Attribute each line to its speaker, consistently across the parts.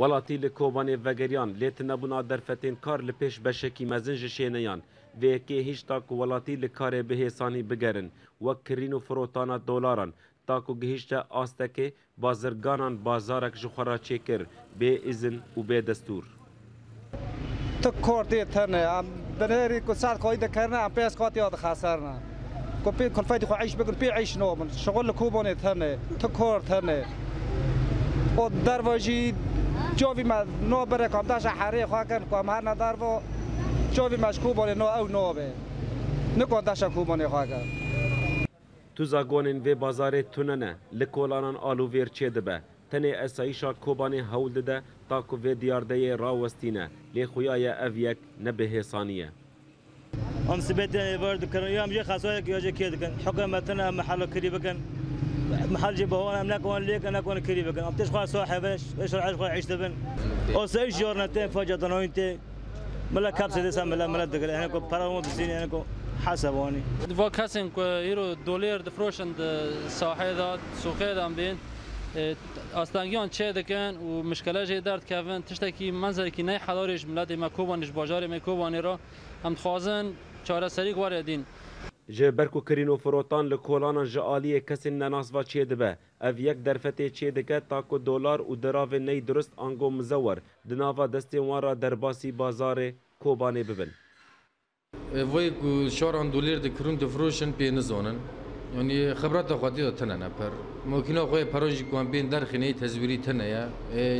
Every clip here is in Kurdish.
Speaker 1: Welatî li Kobanê vegeriyan lê tunebûna derfetên kar li pêş beşekî mezin ji şêneyan vê yekê hîç da ku welatî li karê bi hêsanî bigerin wek kirîn û firotana dolaran ta ku gihîşte astekê bazirganan bazarek ji xwe re çêkir bê îzin û bê destûr.
Speaker 2: Tu kortê tenê. Em binêrî ku sed xwedî dikerine em pênc qatî ya dixeserine. Ku pê kulfetî xwe eyş bikin pê eyş nabin. Şixul li Kobanê tenê. Tu kor tenê. Û derve jî çavî me no bire ku em beşa herêyê xwe kin ku em herine derve. Çavî me ji Kobanê no ew nabê. Nikon beşa Kobanê xwe kin.
Speaker 1: Tuzagonên vê bazarê tune ne. Li kolanan alûvêr çêdibe. Tenê esayîşa Kobanê hewl dide ta ku vê diyardeyê rawestîne, lê xuya ye ev yek ne bihêsanî ye.
Speaker 3: Em sibê tên êvar dikin û ya em jê xesayek ya jê kê dikin. Heke me tune em mehela kirî bikin. Mehel jî bi wan em ne wan lêk e ne wan kirî bikin. Em tê ji xwe re sahib bin, ji şerê xwe re îşli bin. Asayîş carine tên facia danayîn tê. Mele kepsê dê ser mele, mele digire. Hinek ku pere wan dizînê, hinek ku hese wanî.
Speaker 4: Di va kesên ku îro dolêr difiroşin di sahê de, sûqê de em bên. Astengiyan çê dikin û mişkele jê derdikevin. Tiştekî menzerekî ney helalê ji miletê me Kobanê ji bajarê me Kobanê re. Em dixwazin çareserîk were dîn.
Speaker 1: Ji ber ku kirîn û firotan li kolanan ji aliyê kesên nenasva çê dibe. Ev yek derfetê çê dike ta ku dolar û diravên ney dirust ango mizewar di nava destên wan re derbasî bazarê Kobanê bibin.
Speaker 5: Vê ku şaran dolêr dikirin difiroşin pê nizanin. Yanî xibreta xwedî de tune ne per. Makîna xwe yê peran jî ku em bên derxînê tezwîrî tune ye.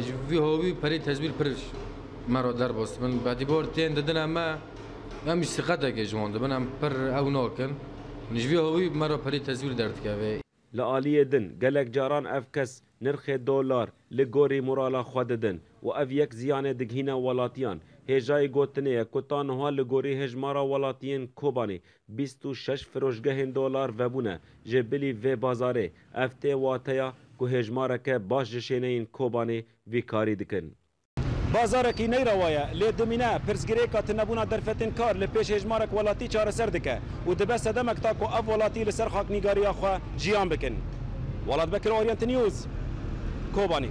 Speaker 5: Ji vî hawî perê tezwîr pir me re derbas dibin. Bedîbar tên didine me em jî siqeteke ji wan dibin. Em pir ew nakin. Ji vî hawî me re perê tezwîr derdikeve.
Speaker 1: Li aliyê din gelek caran ev kes nirxê dolar li gorî morala xwe didin û ev yek ziyanê digihîne welatiyan. Hêjayî gotinê ye ku ta niha li gorî hejmara welatiyên Kobanê bîst û şeş firoşgehên dolar vebûne ji bilî vê bazarê. Ev tê wateya ku hêjmareke baş ji şêneyên Kobanê vî karî dikin. Bazarekî neyrawa ye, lê dimîne, pirsgirêka tunebûna derfetên kar li pêş hêjmarek welatî çareser dike û dibe sedemek ta ku ev welatî li ser xaknîgariya xwe jiyan bikin. Welatbekir Orient News, Kobanî.